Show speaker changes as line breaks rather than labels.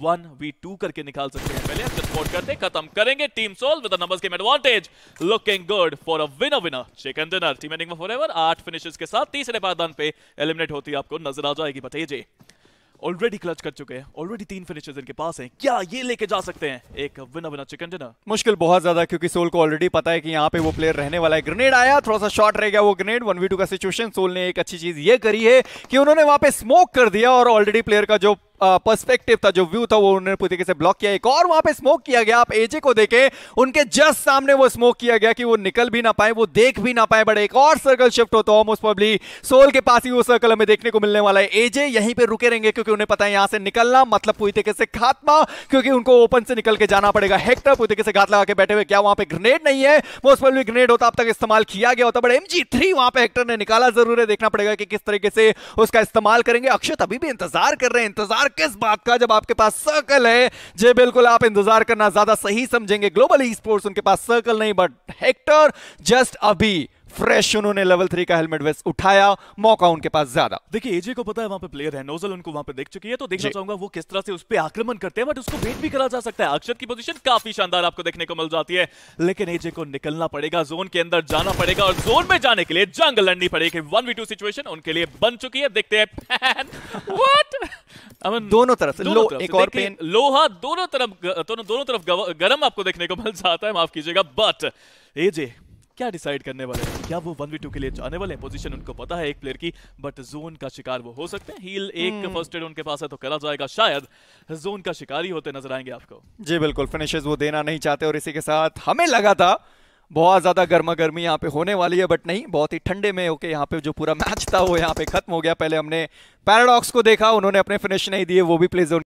One v to करके निकाल सकते हैं। पहले स्पॉट करते, खत्म। करेंगे team Soul with numbers game advantage looking good for a winner winner chicken dinner team ending forever आठ फिनिशेस के साथ तीसरे पायदान पे एलिमिनेट होती आपको। नज़र आ जाएगी बटेजे ऑलरेडी क्लच कर चुके हैं। ऑलरेडी तीन फिनिशेस इनके पास हैं। क्या ये लेके जा सकते हैं? एक विनर विनर चिकन डिनर
मुश्किल बहुत ज़्यादा, क्योंकि सोल को ऑलरेडी पता है कि यहाँ पे वो प्लेयर रहने वाला है। ग्रेनेड आया थोड़ा सा शॉर्ट रह गया वो ग्रेनेड वन वी टू का सिचुएशन सोल ने एक अच्छी चीज़ ये करी है कि उन्होंने वहाँ पे स्मोक कर दिया और ऑलरेडी प्लेयर का जो पर्सपेक्टिव था, जो व्यू था, वो उन्होंने पूरी तरीके से ब्लॉक किया। एक और वहाँ पे स्मोक किया गया, आप एजे को देखे, उनके जस्ट सामने वो स्मोक किया गया कि वो निकल भी ना पाए, वो देख भी ना पाए बट एक और सर्कल शिफ्ट होता ऑलमोस्ट पब्ली सोल के पास ही वो सर्कल हमें देखने को मिलने वाला है। एजे यहीं पे रुके रहेंगे, क्योंकि उन्हें पता है यहाँ से निकलना मतलब पूरी तरीके से खात्मा, क्योंकि उनको ओपन से निकल के जाना पड़ेगा। हेक्टर पूरी तरीके से घात लगा के बैठे हुए, क्या वहाँ पे ग्रेनेड नहीं है? मोस्ट पब्ली ग्रेनेड होता, अब तक इस्तेमाल किया गया होता बट एम थ्री वहाँ पे हेक्टर ने निकाला, ज़रूर है, देखना पड़ेगा कि किस तरीके से उसका इस्तेमाल करेंगे। अक्षत अभी भी इंतज़ार कर रहे हैं, इंतज़ार किस बात का? जब आपके पास सर्कल है, जे बिल्कुल, आप इंतज़ार करना ज़्यादा सही समझेंगे। ग्लोबल स्पोर्ट्स उनके पास सर्कल नहीं बट हेक्टर जस्ट अभी फ्रेश उन्होंने लेवल थ्री का हेलमेट वेस्ट उठाया मौका उनके पास ज़्यादा।
देखिए एजे को पता है वहाँ पे प्लेयर है नोजल उनको वहाँ पे देख चुकी है तो देखना चाहूँगा वो किस तरह से उस पर आक्रमण करते हैं बट उसको वेट भी करा जा सकता है। अक्षर की पोजीशन काफ़ी शानदार आपको देखने को मिल जाती है। लेकिन एजे को निकलना पड़ेगा जोन के अंदर जाना पड़ेगा और जोन में जाने के लिए जंग लड़नी पड़ेगी। वन वी टू सिचुएशन उनके लिए बन चुकी है देखते हैं।
दोनों तरफ़ लो एक और पेन
लोहा दोनों तरफ़ दोनों दोनों तरफ़ गर्म आपको देखने को मिल जाता है माफ़ कीजिएगा बट एजे क्या डिसाइड करने वाले हैं? क्या वो वन वी टू के लिए जाने वाले हैं? पोजीशन उनको पता है एक प्लेयर की बट जोन का शिकार वो हो सकते हैं। हील एक फ़र्स्ट एड उनके पास है तो करा जाएगा। शायद जोन का शिकारी होते नज़र आएँगे आपको।
जी बिल्कुल। फिनिशेस वो देना नहीं चाहते और इसी के साथ हमें लगा था बहुत ज़्यादा गर्मा गर्मी यहाँ पे होने वाली है बट नहीं बहुत ही ठंडे में ओके यहाँ पे जो पूरा मैच था वो यहाँ पे खत्म हो गया। पहले हमने पैराडॉक्स को देखा उन्होंने अपने फिनिश नहीं दिए वो भी प्ले जोन